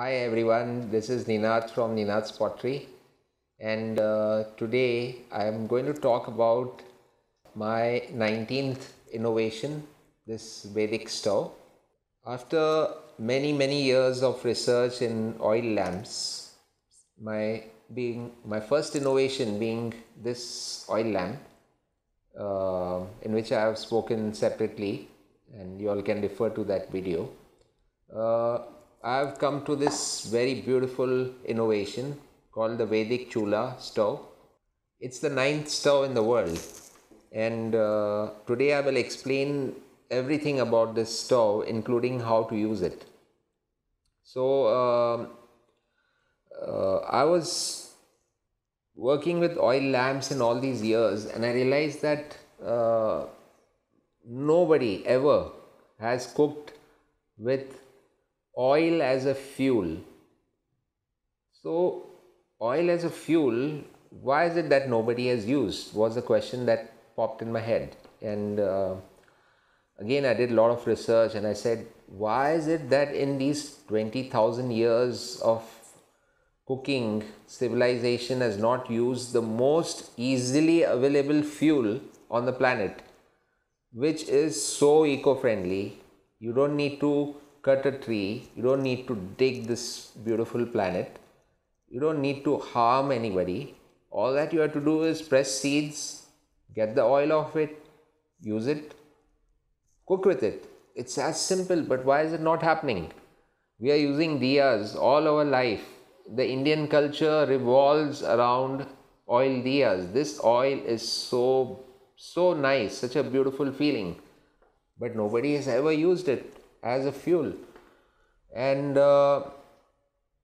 Hi everyone, this is Ninad from Ninad's Pottery, and uh, today I am going to talk about my 19th innovation, this Vedic stove. After many many years of research in oil lamps, my being my first innovation being this oil lamp, uh, in which I have spoken separately, and you all can refer to that video. Uh, have come to this very beautiful innovation called the Vedic Chula stove. It's the ninth stove in the world, and uh, today I will explain everything about this stove, including how to use it. So, um, uh, I was working with oil lamps in all these years, and I realized that uh, nobody ever has cooked with oil as a fuel. So, oil as a fuel, why is it that nobody has used? Was the question that popped in my head. And uh, again, I did a lot of research and I said, why is it that in these 20,000 years of cooking, civilization has not used the most easily available fuel on the planet, which is so eco friendly? You don't need to cut a tree, you don't need to dig this beautiful planet, you don't need to harm anybody. All that you have to do is press seeds, get the oil off it, use it, cook with it. It's as simple, but why is it not happening? We are using diyas all our life. The Indian culture revolves around oil diyas. This oil is so, so nice, such a beautiful feeling, but nobody has ever used it as a fuel. And uh,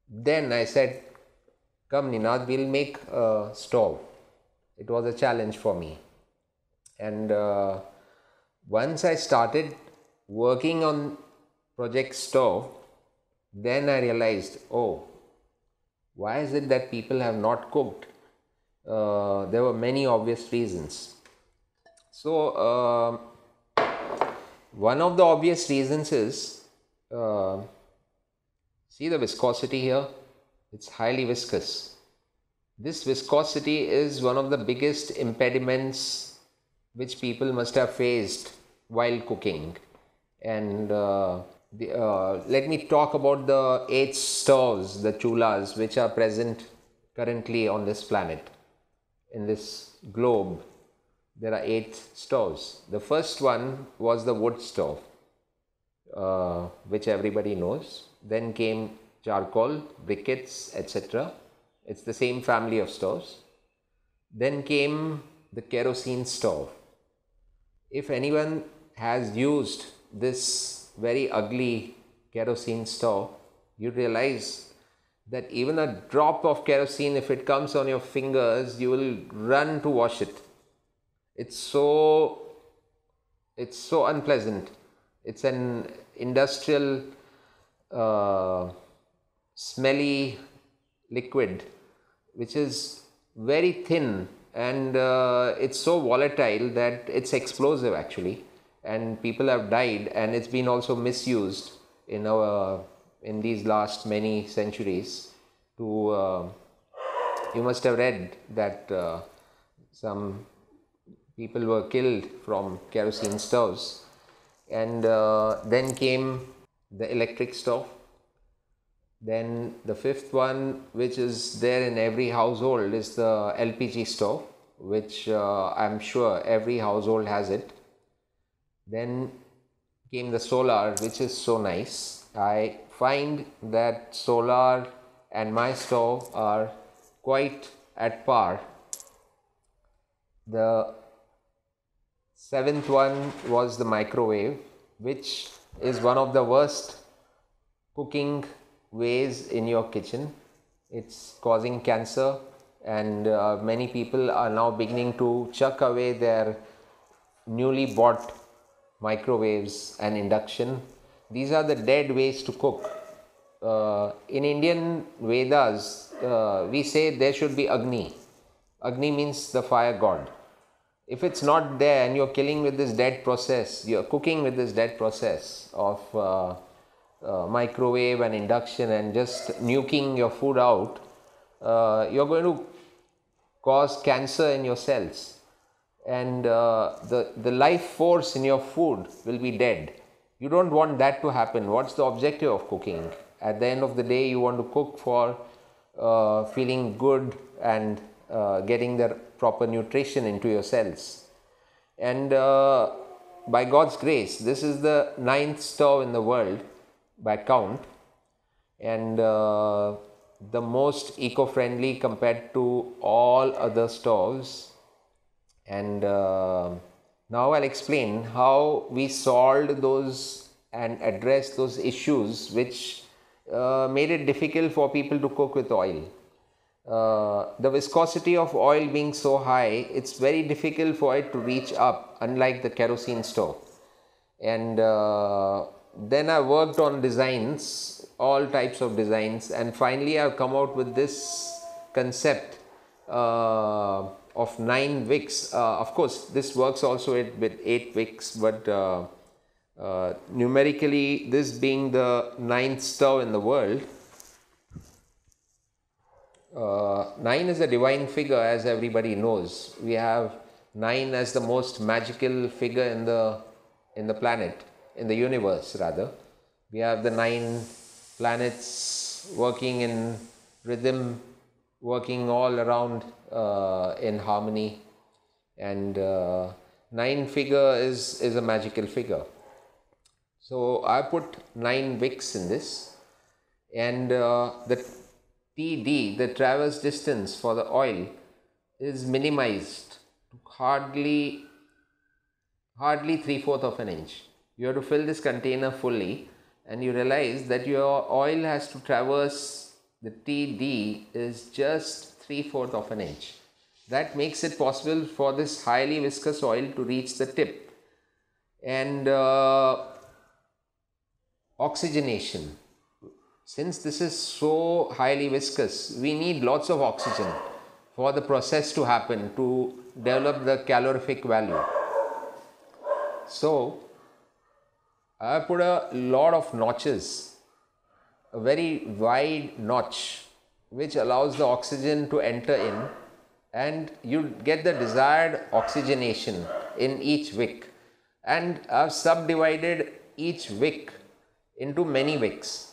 then I said, Come, Ninad, we'll make a stove. It was a challenge for me. And uh, once I started working on Project Stove, then I realized, oh, why is it that people have not cooked? Uh, there were many obvious reasons. So, uh, one of the obvious reasons is uh, see the viscosity here, it's highly viscous. This viscosity is one of the biggest impediments which people must have faced while cooking. And uh, the, uh, let me talk about the eight stoves, the chulas, which are present currently on this planet, in this globe there are eight stoves. The first one was the wood stove, uh, which everybody knows. Then came charcoal, briquettes, etc. It's the same family of stoves. Then came the kerosene stove. If anyone has used this very ugly kerosene stove, you realize that even a drop of kerosene, if it comes on your fingers, you will run to wash it it's so it's so unpleasant. It's an industrial uh, smelly liquid which is very thin and uh, it's so volatile that it's explosive actually. And people have died and it's been also misused in our in these last many centuries to uh, you must have read that uh, some people were killed from kerosene stoves. And uh, then came the electric stove. Then the fifth one, which is there in every household, is the LPG stove, which uh, I'm sure every household has it. Then came the solar, which is so nice. I find that solar and my stove are quite at par. The Seventh one was the microwave, which is one of the worst cooking ways in your kitchen. It's causing cancer, and uh, many people are now beginning to chuck away their newly bought microwaves and induction. These are the dead ways to cook. Uh, in Indian Vedas, uh, we say there should be Agni. Agni means the fire god if it's not there and you're killing with this dead process, you're cooking with this dead process of uh, uh, microwave and induction and just nuking your food out, uh, you're going to cause cancer in your cells. And uh, the, the life force in your food will be dead. You don't want that to happen. What's the objective of cooking? At the end of the day, you want to cook for uh, feeling good and uh, getting the proper nutrition into your cells. And uh, by God's grace, this is the ninth stove in the world by count, and uh, the most eco friendly compared to all other stoves. And uh, now I'll explain how we solved those and addressed those issues which uh, made it difficult for people to cook with oil. Uh, the viscosity of oil being so high, it's very difficult for it to reach up, unlike the kerosene stove. And uh, then I worked on designs, all types of designs, and finally I've come out with this concept uh, of nine wicks. Uh, of course, this works also with eight wicks, but uh, numerically, this being the ninth stove in the world uh, 9 is a divine figure, as everybody knows. We have 9 as the most magical figure in the, in the planet, in the universe rather. We have the 9 planets working in rhythm, working all around uh, in harmony. And uh, 9 figure is, is a magical figure. So I put 9 wicks in this and uh, the TD, the traverse distance for the oil, is minimized to hardly hardly three fourth of an inch. You have to fill this container fully, and you realize that your oil has to traverse the TD is just three fourth of an inch. That makes it possible for this highly viscous oil to reach the tip. And uh, oxygenation since this is so highly viscous, we need lots of oxygen for the process to happen to develop the calorific value. So, I put a lot of notches, a very wide notch which allows the oxygen to enter in and you get the desired oxygenation in each wick. And I've subdivided each wick into many wicks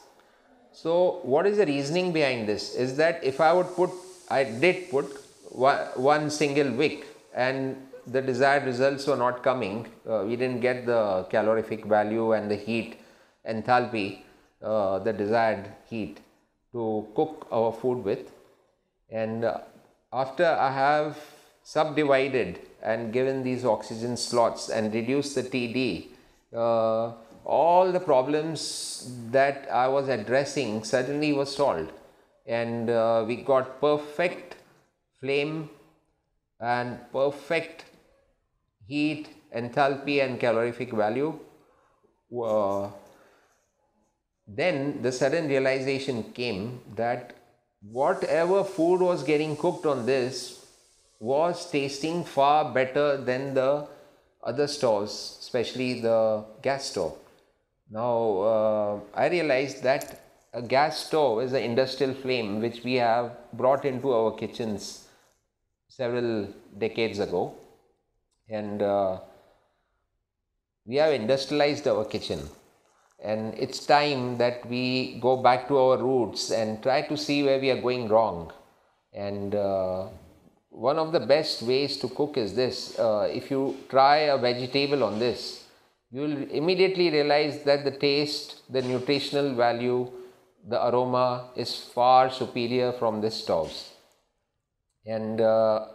so, what is the reasoning behind this? Is that if I would put, I did put one single wick and the desired results were not coming, uh, we didn't get the calorific value and the heat enthalpy, uh, the desired heat to cook our food with. And uh, after I have subdivided and given these oxygen slots and reduced the TD, uh, all the problems that I was addressing suddenly was solved and uh, we got perfect flame and perfect heat, enthalpy and calorific value. Uh, then the sudden realization came that whatever food was getting cooked on this was tasting far better than the other stores, especially the gas stove. Now, uh, I realized that a gas stove is an industrial flame which we have brought into our kitchens several decades ago, and uh, we have industrialized our kitchen. And it's time that we go back to our roots and try to see where we are going wrong. And uh, one of the best ways to cook is this uh, if you try a vegetable on this, you will immediately realize that the taste, the nutritional value, the aroma is far superior from the stoves. And uh,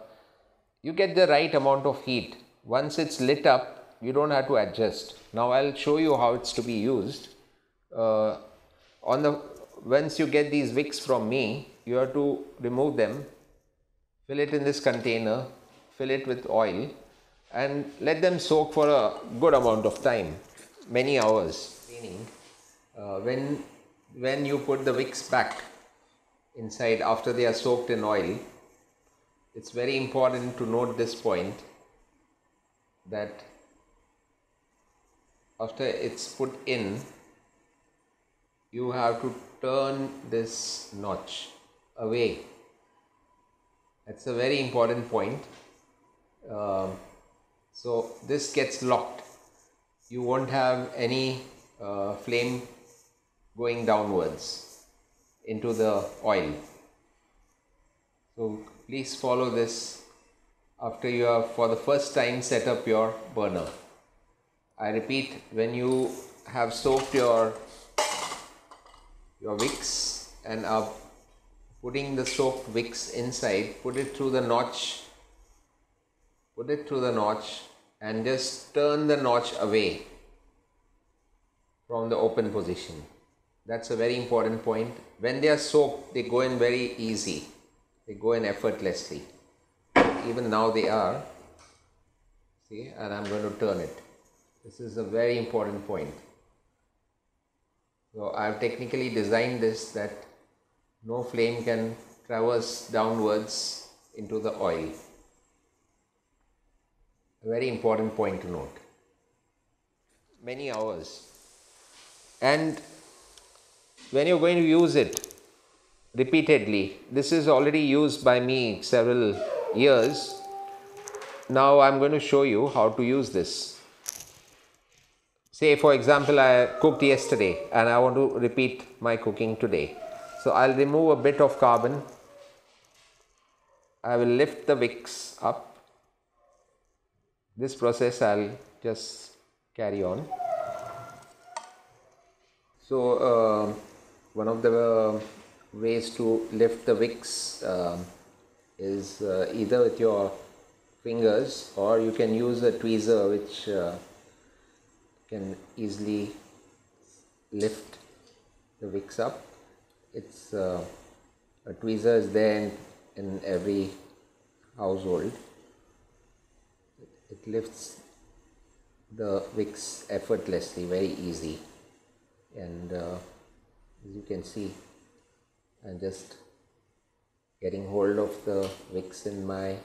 you get the right amount of heat. Once it's lit up, you don't have to adjust. Now I'll show you how it's to be used. Uh, on the once you get these wicks from me, you have to remove them, fill it in this container, fill it with oil and let them soak for a good amount of time, many hours. Uh, when, when you put the wicks back inside after they are soaked in oil, it's very important to note this point that after it's put in, you have to turn this notch away. That's a very important point. Um, so this gets locked. You won't have any uh, flame going downwards into the oil. So please follow this after you have for the first time set up your burner. I repeat when you have soaked your your wicks and are putting the soaked wicks inside put it through the notch put it through the notch and just turn the notch away from the open position. That's a very important point. When they are soaked they go in very easy. They go in effortlessly. Even now they are. See and i'm going to turn it. This is a very important point. So I have technically designed this that no flame can traverse downwards into the oil. Very important point to note. Many hours. And when you're going to use it repeatedly, this is already used by me several years. Now I'm going to show you how to use this. Say for example I cooked yesterday and I want to repeat my cooking today. So I'll remove a bit of carbon. I will lift the wicks up. This process I'll just carry on. So uh, one of the uh, ways to lift the wicks uh, is uh, either with your fingers or you can use a tweezer which uh, can easily lift the wicks up. It's uh, a tweezer is there in, in every household. Lifts the wicks effortlessly, very easy, and uh, as you can see, I'm just getting hold of the wicks in my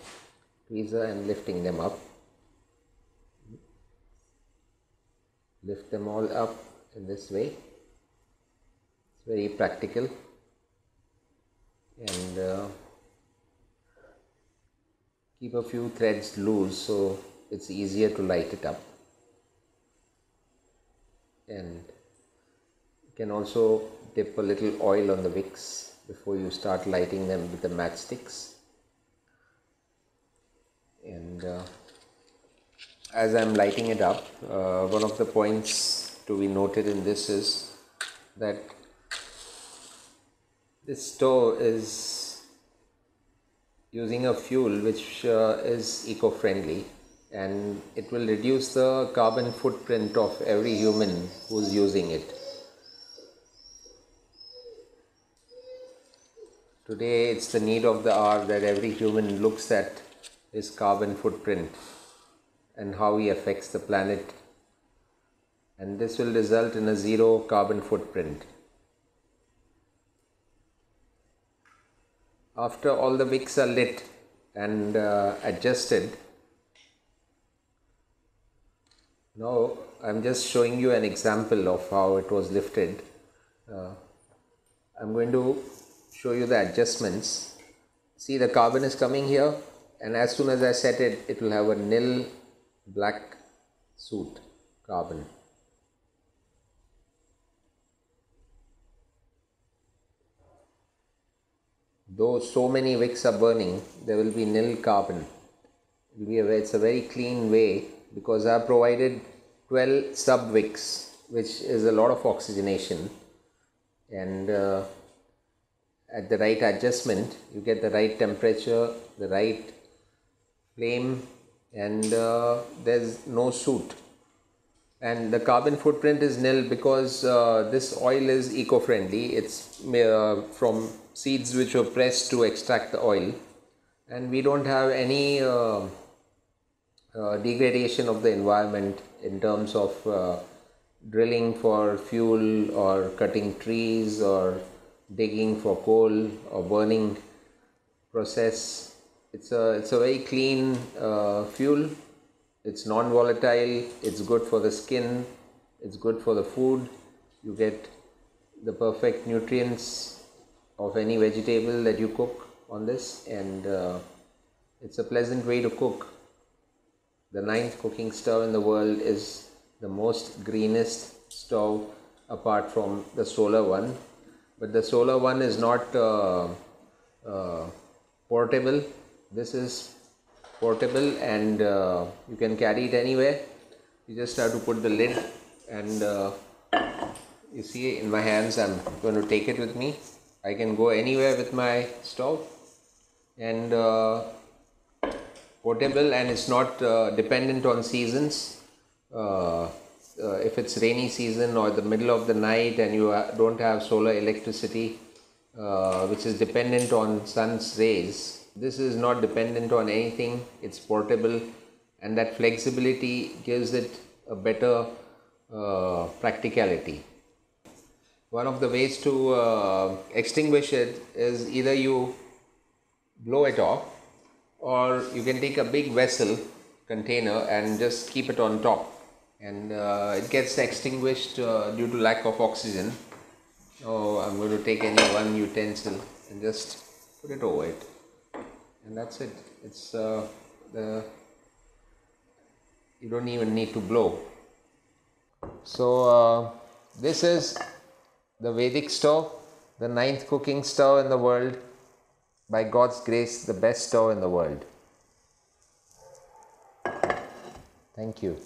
tweezer and lifting them up. lift them all up in this way. It's very practical. And uh, keep a few threads loose so it's easier to light it up. And you can also dip a little oil on the wicks before you start lighting them with the matchsticks. And uh, as I'm lighting it up, uh, one of the points to be noted in this is that this stove is using a fuel which uh, is eco-friendly and it will reduce the carbon footprint of every human who's using it. Today it's the need of the hour that every human looks at his carbon footprint and how he affects the planet and this will result in a zero carbon footprint. After all the wicks are lit and uh, adjusted, now I'm just showing you an example of how it was lifted. Uh, I'm going to show you the adjustments. See the carbon is coming here and as soon as I set it, it will have a nil black soot carbon. Though so many wicks are burning, there will be nil carbon. It's a very clean way because I have provided 12 sub wicks, which is a lot of oxygenation. And uh, at the right adjustment, you get the right temperature, the right flame and uh, there's no soot. And the carbon footprint is nil because uh, this oil is eco-friendly. It's uh, from seeds which were pressed to extract the oil. And we don't have any uh, degradation of the environment in terms of uh, drilling for fuel or cutting trees or digging for coal or burning process it's a it's a very clean uh, fuel. It's non-volatile. It's good for the skin. It's good for the food. You get the perfect nutrients of any vegetable that you cook on this and uh, it's a pleasant way to cook. The ninth cooking stove in the world is the most greenest stove apart from the solar one. But the solar one is not uh, uh, portable. This is portable and uh, you can carry it anywhere. You just have to put the lid and uh, you see in my hands. I'm going to take it with me. I can go anywhere with my stove. And uh, portable and it's not uh, dependent on seasons. Uh, uh, if it's rainy season or the middle of the night and you don't have solar electricity uh, which is dependent on sun's rays this is not dependent on anything. It's portable and that flexibility gives it a better uh, practicality. One of the ways to uh, extinguish it is either you blow it off or you can take a big vessel container and just keep it on top and uh, it gets extinguished uh, due to lack of oxygen. So I'm going to take any one utensil and just put it over it, and that's it. It's uh, the you don't even need to blow. So uh, this is the Vedic stove, the ninth cooking stove in the world. By God's grace, the best stove in the world. Thank you.